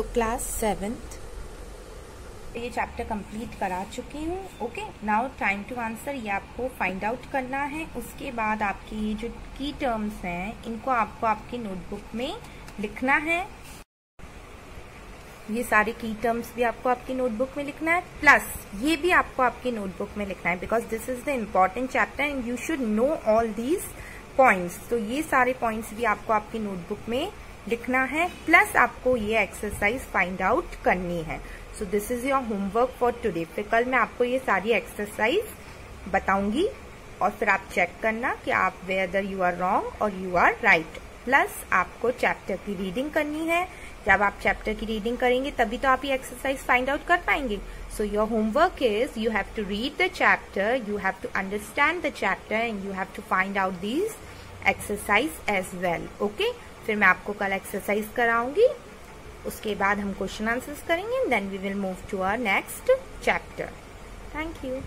सो class seventh ये chapter complete करा चुकी हूँ। Okay now time to answer ये आपको फाइंड आउट करना है। उसके बाद आपके ये जो की टर्म्स हैं, इनको आपको आपकी नोटबुक में लिखना है। ये सारे की टर्म्स भी आपको आपकी नोटबुक में लिखना है। प्लस ये भी आपको आपकी नोटबुक में लिखना है। Because this is the important chapter and you should know all these points तो ये सारे पॉइंट्स भी आपको आपकी नोटबुक में लिखना है प्लस आपको ये एक्सरसाइज फाइंड आउट करनी है। So this is your homework for today फिर कल मैं आपको ये सारी एक्सरसाइज बताऊँगी और फिर आप चेक करना कि आप वेदर यू आर रॉन्ग और यू आर राइट प्लस आपको चैप्टर की रीडिंग करनी है। जब आप चैप्टर की रीडिंग करेंगे, तभी तो आप ये एक्सरसाइज फाइंड आउट कर पाएँगे। So your homework is you have to read the chapter you have to understand the chapter and you have to find out these exercise as well okay फिर मैं आपको कल एक्सरसाइज कराऊँगी। उसके बाद हम क्वेश्चन आंसर्स करेंगे then we will move to our next chapter thank you